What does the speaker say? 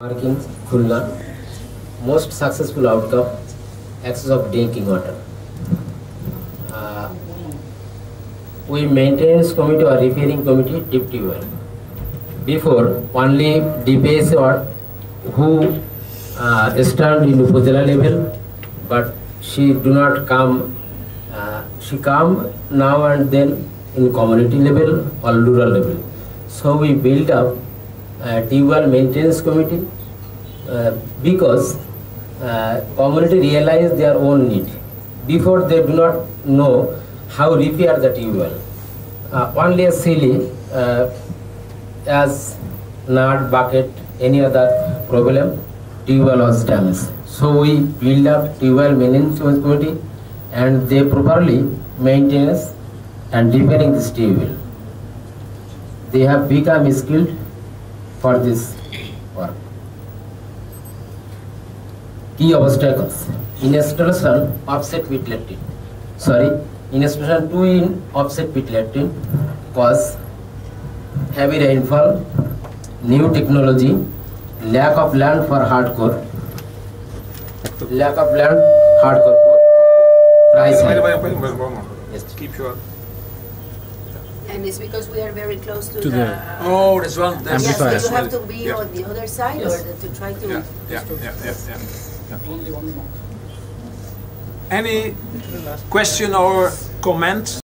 Working Khulna, most successful outcome, access of drinking water. Uh, we maintenance committee or repairing committee deputy well. Before only DPS or who uh, stand in Upazila level, but she do not come. Uh, she come now and then in community level or rural level. So we build up uh, tubewell maintenance committee uh, because uh, community realize their own need before they do not know how repair the. Uh, only a silly uh, as nut, bucket, any other problem, tubewell was damaged. So we build up tubewell maintenance committee and they properly maintenance and repairing this tubewell. They have become skilled for this work. Key obstacles. Installation offset pit latrine. Sorry, installation 2 in offset pit latrine cause heavy rainfall, new technology, lack of land for hardcore, lack of land hardcore price more. Yes. Keep your. And it's because we are very close to, To the. the- Oh, that's one. That's Yes, so that's you have to be Yeah. on the other side Yes. or the- to try to. Yeah, yeah, yeah, yeah, yeah. Any question or comment?